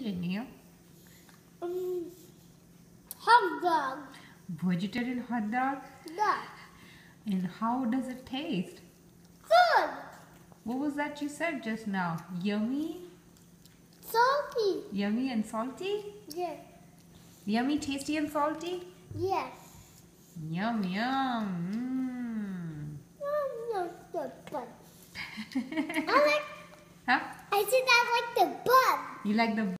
eating, here? Um, hot dog. Vegetarian hot dog? Yeah. And how does it taste? Good. What was that you said just now? Yummy? Salty. Yummy and salty? Yes. Yummy, tasty and salty? Yes. Yum, yum. Yum, the bun. Mm. I like. huh? I said I like the bun. You like the